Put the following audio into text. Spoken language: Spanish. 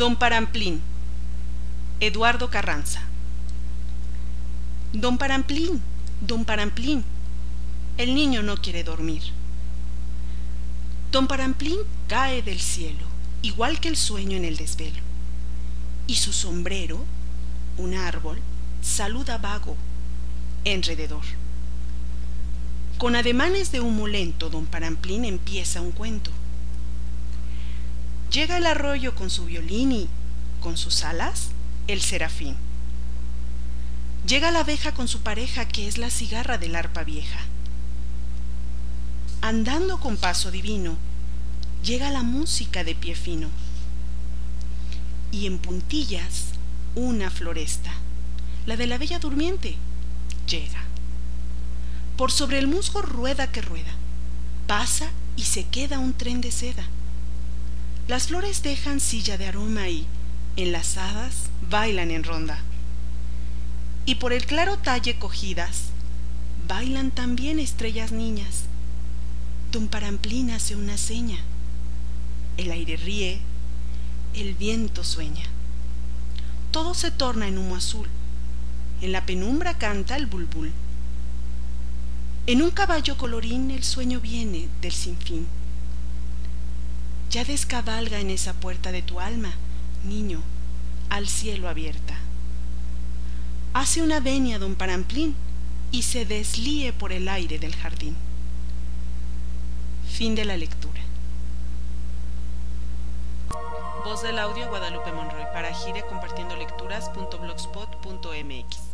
Don Paramplín. Eduardo Carranza. Don Paramplín, don Paramplín. El niño no quiere dormir. Don Paramplín cae del cielo, igual que el sueño en el desvelo. Y su sombrero, un árbol, saluda vago, enrededor. Con ademanes de humo lento, don Paramplín empieza un cuento. Llega el arroyo con su violín y, con sus alas, el serafín. Llega la abeja con su pareja que es la cigarra del arpa vieja. Andando con paso divino, llega la música de pie fino. Y en puntillas, una floresta, la de la bella durmiente, llega. Por sobre el musgo rueda que rueda, pasa y se queda un tren de seda las flores dejan silla de aroma y, enlazadas, bailan en ronda. Y por el claro talle cogidas, bailan también estrellas niñas. Don Paramplín hace una seña. El aire ríe, el viento sueña. Todo se torna en humo azul. En la penumbra canta el bulbul. En un caballo colorín el sueño viene del sinfín ya descabalga en esa puerta de tu alma, niño, al cielo abierta. Hace una venia don Paramplín y se deslíe por el aire del jardín. Fin de la lectura. Voz del audio Guadalupe Monroy para gire compartiendo lecturas.blogspot.mx